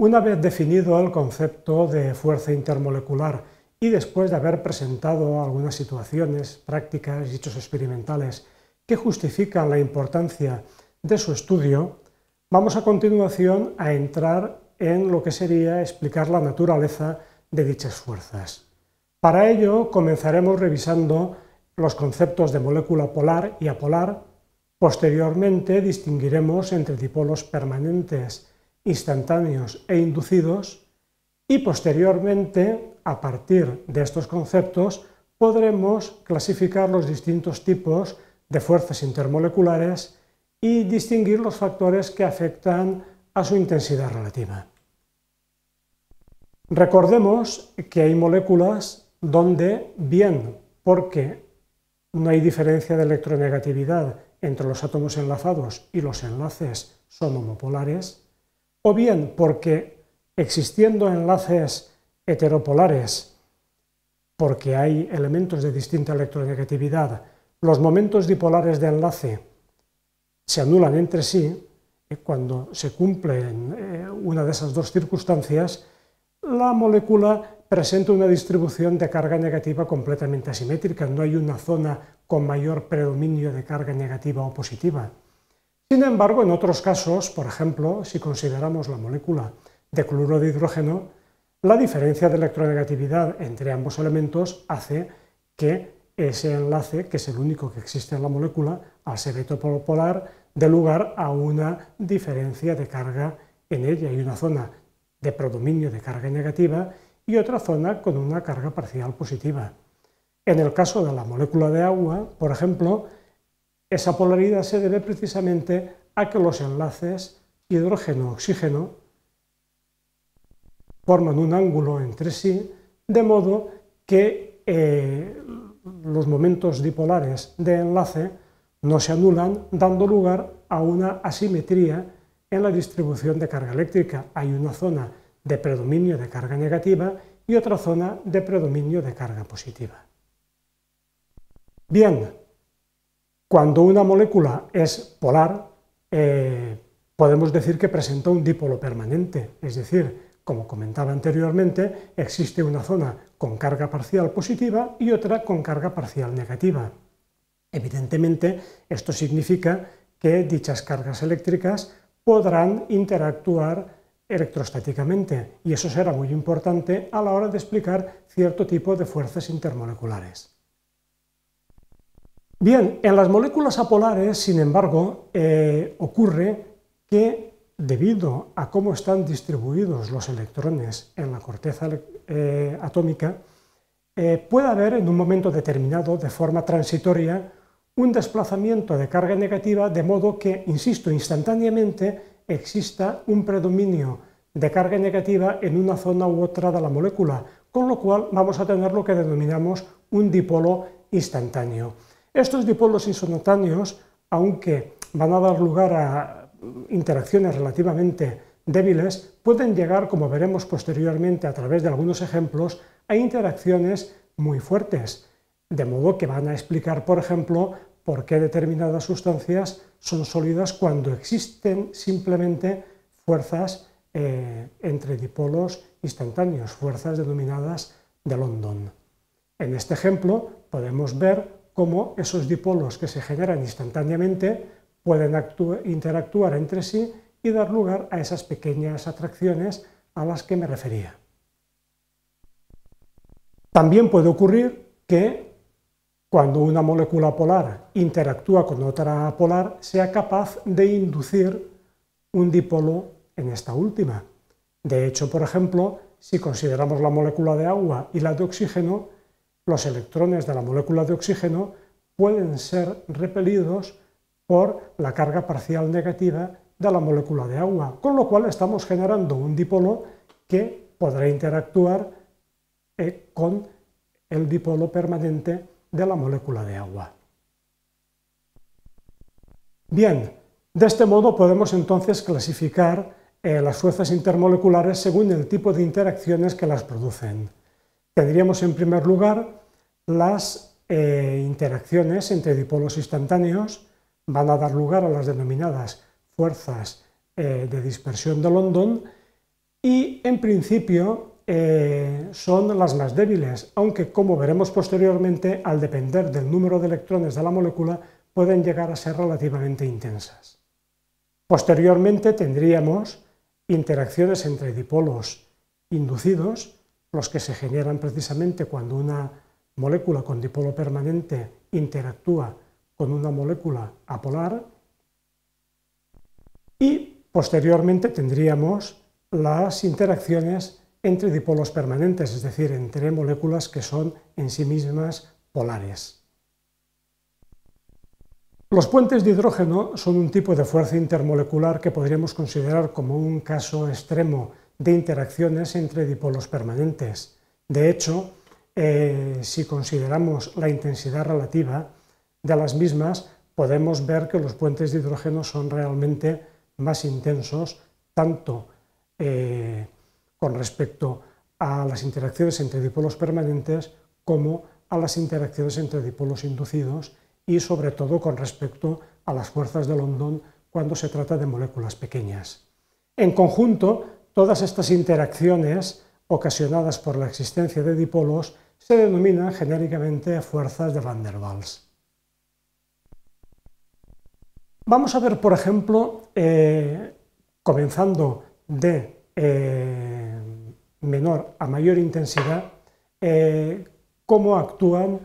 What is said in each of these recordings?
Una vez definido el concepto de fuerza intermolecular y después de haber presentado algunas situaciones prácticas y hechos experimentales que justifican la importancia de su estudio, vamos a continuación a entrar en lo que sería explicar la naturaleza de dichas fuerzas. Para ello comenzaremos revisando los conceptos de molécula polar y apolar. Posteriormente distinguiremos entre dipolos permanentes, instantáneos e inducidos y posteriormente, a partir de estos conceptos, podremos clasificar los distintos tipos de fuerzas intermoleculares y distinguir los factores que afectan a su intensidad relativa. Recordemos que hay moléculas donde, bien porque no hay diferencia de electronegatividad entre los átomos enlazados y los enlaces son homopolares, bien porque existiendo enlaces heteropolares, porque hay elementos de distinta electronegatividad, los momentos dipolares de enlace se anulan entre sí, y cuando se cumple eh, una de esas dos circunstancias, la molécula presenta una distribución de carga negativa completamente asimétrica, no hay una zona con mayor predominio de carga negativa o positiva. Sin embargo, en otros casos, por ejemplo, si consideramos la molécula de cloruro de hidrógeno, la diferencia de electronegatividad entre ambos elementos hace que ese enlace, que es el único que existe en la molécula, al ser heteropolar, dé lugar a una diferencia de carga en ella. Hay una zona de predominio de carga negativa y otra zona con una carga parcial positiva. En el caso de la molécula de agua, por ejemplo, esa polaridad se debe precisamente a que los enlaces hidrógeno-oxígeno forman un ángulo entre sí, de modo que eh, los momentos dipolares de enlace no se anulan, dando lugar a una asimetría en la distribución de carga eléctrica. Hay una zona de predominio de carga negativa y otra zona de predominio de carga positiva. Bien, cuando una molécula es polar, eh, podemos decir que presenta un dipolo permanente, es decir, como comentaba anteriormente, existe una zona con carga parcial positiva y otra con carga parcial negativa. Evidentemente, esto significa que dichas cargas eléctricas podrán interactuar electrostáticamente y eso será muy importante a la hora de explicar cierto tipo de fuerzas intermoleculares. Bien, en las moléculas apolares, sin embargo, eh, ocurre que debido a cómo están distribuidos los electrones en la corteza eh, atómica, eh, puede haber en un momento determinado, de forma transitoria, un desplazamiento de carga negativa, de modo que, insisto, instantáneamente exista un predominio de carga negativa en una zona u otra de la molécula, con lo cual vamos a tener lo que denominamos un dipolo instantáneo. Estos dipolos instantáneos, aunque van a dar lugar a interacciones relativamente débiles, pueden llegar, como veremos posteriormente a través de algunos ejemplos, a interacciones muy fuertes, de modo que van a explicar, por ejemplo, por qué determinadas sustancias son sólidas cuando existen simplemente fuerzas eh, entre dipolos instantáneos, fuerzas denominadas de London. En este ejemplo podemos ver cómo esos dipolos que se generan instantáneamente pueden interactuar entre sí y dar lugar a esas pequeñas atracciones a las que me refería. También puede ocurrir que cuando una molécula polar interactúa con otra polar, sea capaz de inducir un dipolo en esta última. De hecho, por ejemplo, si consideramos la molécula de agua y la de oxígeno, los electrones de la molécula de oxígeno pueden ser repelidos por la carga parcial negativa de la molécula de agua, con lo cual estamos generando un dipolo que podrá interactuar eh, con el dipolo permanente de la molécula de agua. Bien, de este modo podemos entonces clasificar eh, las fuerzas intermoleculares según el tipo de interacciones que las producen. Tendríamos en primer lugar las eh, interacciones entre dipolos instantáneos, van a dar lugar a las denominadas fuerzas eh, de dispersión de London y en principio eh, son las más débiles, aunque como veremos posteriormente, al depender del número de electrones de la molécula, pueden llegar a ser relativamente intensas. Posteriormente tendríamos interacciones entre dipolos inducidos, los que se generan precisamente cuando una molécula con dipolo permanente interactúa con una molécula apolar, y posteriormente tendríamos las interacciones entre dipolos permanentes, es decir, entre moléculas que son en sí mismas polares. Los puentes de hidrógeno son un tipo de fuerza intermolecular que podríamos considerar como un caso extremo de interacciones entre dipolos permanentes. De hecho, eh, si consideramos la intensidad relativa de las mismas, podemos ver que los puentes de hidrógeno son realmente más intensos, tanto eh, con respecto a las interacciones entre dipolos permanentes como a las interacciones entre dipolos inducidos y sobre todo con respecto a las fuerzas de London cuando se trata de moléculas pequeñas. En conjunto, todas estas interacciones ocasionadas por la existencia de dipolos se denominan genéricamente fuerzas de Van der Waals. Vamos a ver, por ejemplo, eh, comenzando de eh, menor a mayor intensidad, eh, cómo actúan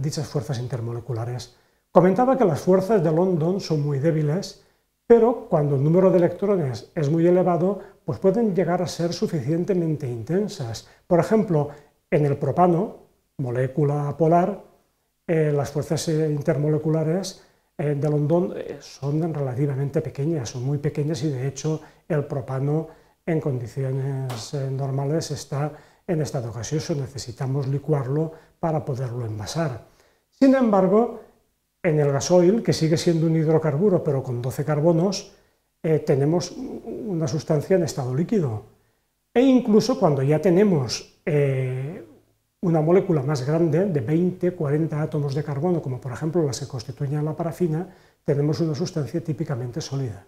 dichas fuerzas intermoleculares. Comentaba que las fuerzas de London son muy débiles, pero cuando el número de electrones es muy elevado, pues pueden llegar a ser suficientemente intensas. Por ejemplo, en el propano, molécula polar, las fuerzas intermoleculares de London son relativamente pequeñas, son muy pequeñas y de hecho el propano en condiciones eh, normales está en estado gaseoso, necesitamos licuarlo para poderlo envasar. Sin embargo, en el gasoil, que sigue siendo un hidrocarburo pero con 12 carbonos, eh, tenemos una sustancia en estado líquido. E incluso cuando ya tenemos eh, una molécula más grande, de 20, 40 átomos de carbono, como por ejemplo las que constituyen la parafina, tenemos una sustancia típicamente sólida.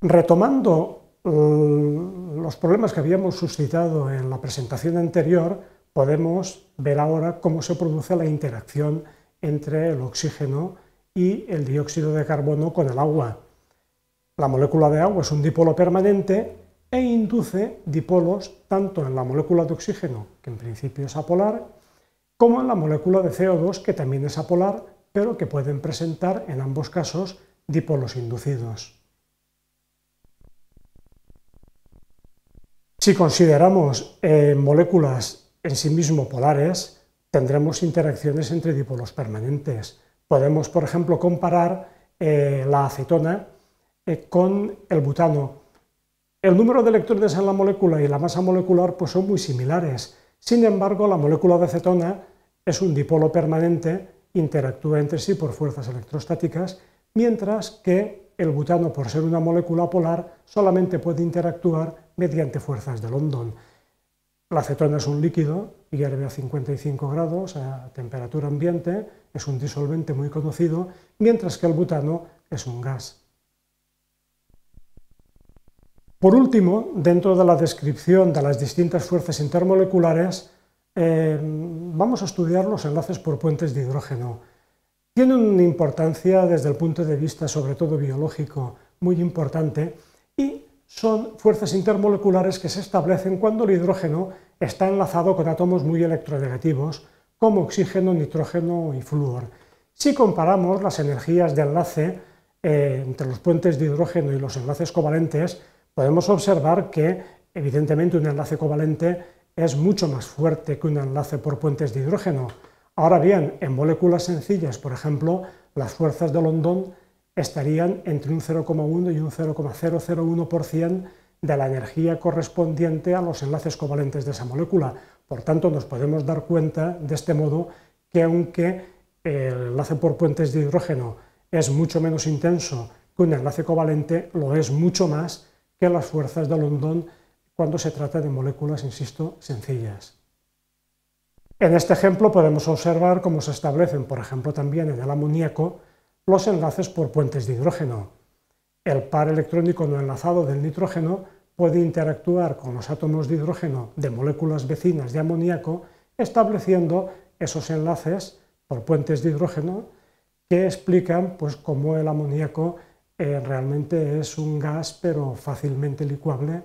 Retomando mm, los problemas que habíamos suscitado en la presentación anterior, podemos ver ahora cómo se produce la interacción entre el oxígeno y el dióxido de carbono con el agua. La molécula de agua es un dipolo permanente e induce dipolos tanto en la molécula de oxígeno, que en principio es apolar, como en la molécula de CO2, que también es apolar, pero que pueden presentar en ambos casos dipolos inducidos. Si consideramos eh, moléculas en sí mismo polares, tendremos interacciones entre dipolos permanentes. Podemos, por ejemplo, comparar eh, la acetona eh, con el butano. El número de electrones en la molécula y la masa molecular pues, son muy similares. Sin embargo, la molécula de acetona es un dipolo permanente, interactúa entre sí por fuerzas electrostáticas, mientras que el butano, por ser una molécula polar, solamente puede interactuar mediante fuerzas de London. La acetona es un líquido, hierve a 55 grados a temperatura ambiente, es un disolvente muy conocido, mientras que el butano es un gas. Por último, dentro de la descripción de las distintas fuerzas intermoleculares, eh, vamos a estudiar los enlaces por puentes de hidrógeno. Tienen una importancia desde el punto de vista, sobre todo biológico, muy importante y son fuerzas intermoleculares que se establecen cuando el hidrógeno está enlazado con átomos muy electronegativos, como oxígeno, nitrógeno y flúor. Si comparamos las energías de enlace eh, entre los puentes de hidrógeno y los enlaces covalentes, podemos observar que, evidentemente, un enlace covalente es mucho más fuerte que un enlace por puentes de hidrógeno, Ahora bien, en moléculas sencillas, por ejemplo, las fuerzas de London estarían entre un 0,1 y un 0,001% de la energía correspondiente a los enlaces covalentes de esa molécula. Por tanto, nos podemos dar cuenta de este modo que aunque el enlace por puentes de hidrógeno es mucho menos intenso que un enlace covalente, lo es mucho más que las fuerzas de London cuando se trata de moléculas, insisto, sencillas. En este ejemplo podemos observar cómo se establecen, por ejemplo, también en el amoníaco, los enlaces por puentes de hidrógeno. el par electrónico no enlazado del nitrógeno puede interactuar con los átomos de hidrógeno de moléculas vecinas de amoníaco, estableciendo esos enlaces por puentes de hidrógeno que explican pues, cómo el amoníaco eh, realmente es un gas, pero fácilmente licuable,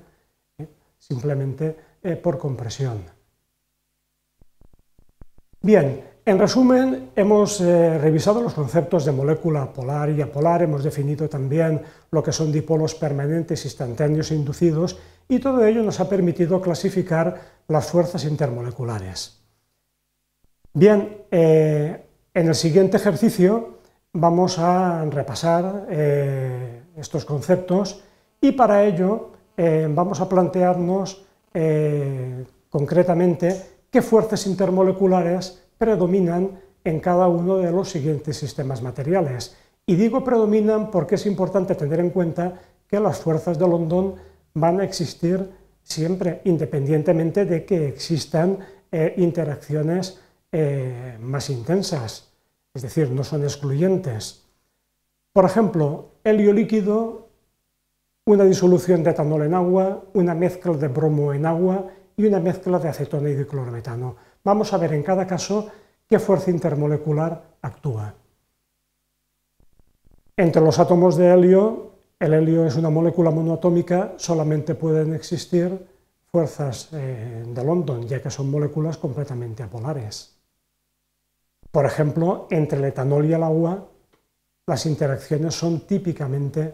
¿eh? simplemente eh, por compresión. Bien, en resumen, hemos revisado los conceptos de molécula polar y apolar, hemos definido también lo que son dipolos permanentes, instantáneos e inducidos, y todo ello nos ha permitido clasificar las fuerzas intermoleculares. Bien, en el siguiente ejercicio vamos a repasar eh, estos conceptos y para ello eh, vamos a plantearnos eh, concretamente qué fuerzas intermoleculares predominan en cada uno de los siguientes sistemas materiales. Y digo predominan porque es importante tener en cuenta que las fuerzas de London van a existir siempre, independientemente de que existan interacciones más intensas es decir, no son excluyentes. Por ejemplo, helio líquido, una disolución de etanol en agua, una mezcla de bromo en agua y una mezcla de acetona y diclorometano. Vamos a ver en cada caso qué fuerza intermolecular actúa. Entre los átomos de helio, el helio es una molécula monoatómica, solamente pueden existir fuerzas eh, de London, ya que son moléculas completamente apolares. Por ejemplo, entre el etanol y el agua, las interacciones son típicamente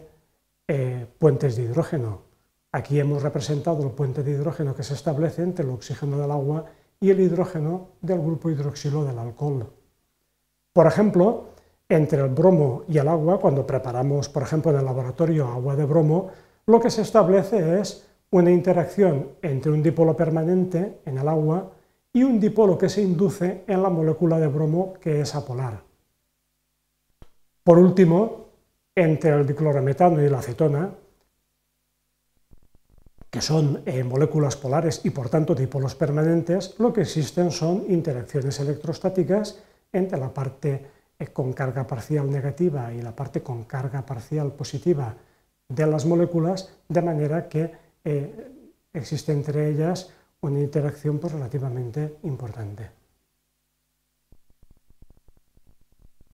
eh, puentes de hidrógeno. Aquí hemos representado el puente de hidrógeno que se establece entre el oxígeno del agua y el hidrógeno del grupo hidroxilo del alcohol. Por ejemplo, entre el bromo y el agua, cuando preparamos, por ejemplo, en el laboratorio agua de bromo, lo que se establece es una interacción entre un dipolo permanente en el agua y un dipolo que se induce en la molécula de bromo que es apolar. Por último, entre el diclorometano y la acetona, que son moléculas polares y por tanto dipolos permanentes, lo que existen son interacciones electrostáticas entre la parte eh, con carga parcial negativa y la parte con carga parcial positiva de las moléculas, de manera que eh, existe entre ellas una interacción pues, relativamente importante.